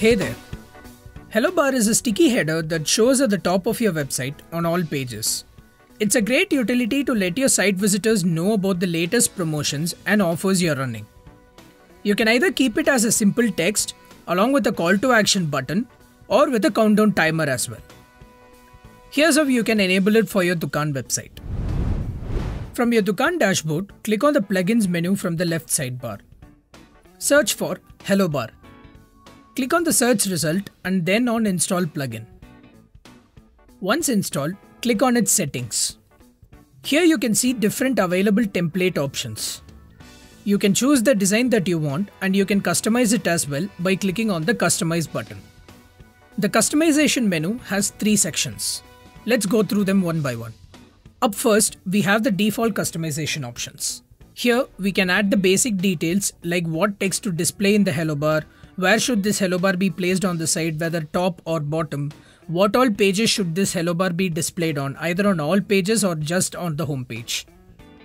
Hey there. Hello Bar is a sticky header that shows at the top of your website on all pages. It's a great utility to let your site visitors know about the latest promotions and offers you're running. You can either keep it as a simple text along with a call to action button or with a countdown timer as well. Here's how you can enable it for your Dukaan website. From your Dukaan dashboard, click on the plugins menu from the left sidebar. Search for Hello Bar. Click on the search result and then on install plugin. Once installed, click on its settings. Here you can see different available template options. You can choose the design that you want and you can customize it as well by clicking on the customize button. The customization menu has three sections. Let's go through them one by one. Up first, we have the default customization options. Here, we can add the basic details like what text to display in the hello bar, where should this hello bar be placed on the site, whether top or bottom, what all pages should this hello bar be displayed on, either on all pages or just on the home page.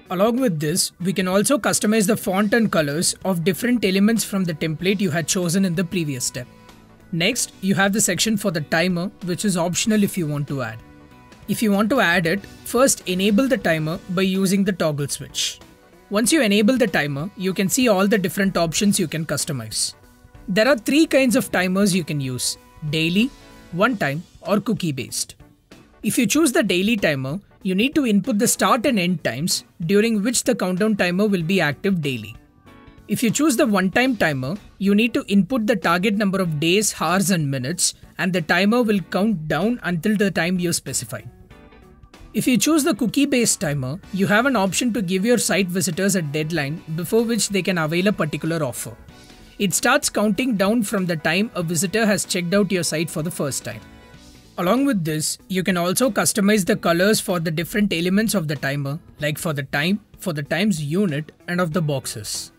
Along with this, we can also customize the font and colors of different elements from the template you had chosen in the previous step. Next, you have the section for the timer, which is optional if you want to add. If you want to add it, first enable the timer by using the toggle switch. Once you enable the timer, you can see all the different options you can customize. There are three kinds of timers you can use daily, one time, or cookie based. If you choose the daily timer, you need to input the start and end times during which the countdown timer will be active daily. If you choose the one time timer, you need to input the target number of days, hours, and minutes, and the timer will count down until the time you specify. If you choose the cookie based timer, you have an option to give your site visitors a deadline before which they can avail a particular offer. It starts counting down from the time a visitor has checked out your site for the first time. Along with this, you can also customize the colors for the different elements of the timer, like for the time, for the times unit, and of the boxes.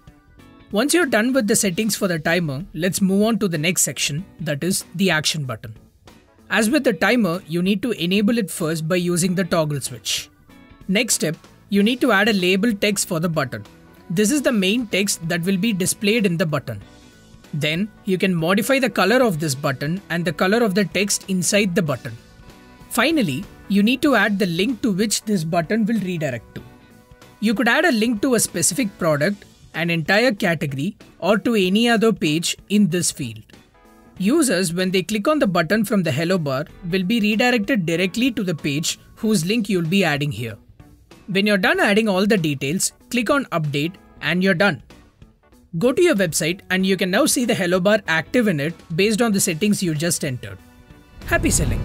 Once you're done with the settings for the timer, let's move on to the next section, that is the action button. As with the timer, you need to enable it first by using the toggle switch. Next step, you need to add a label text for the button. This is the main text that will be displayed in the button. Then, you can modify the color of this button and the color of the text inside the button. Finally, you need to add the link to which this button will redirect to. You could add a link to a specific product, an entire category, or to any other page in this field. Users, when they click on the button from the hello bar, will be redirected directly to the page whose link you'll be adding here. When you're done adding all the details, click on update and you're done. Go to your website and you can now see the hello bar active in it based on the settings you just entered. Happy selling!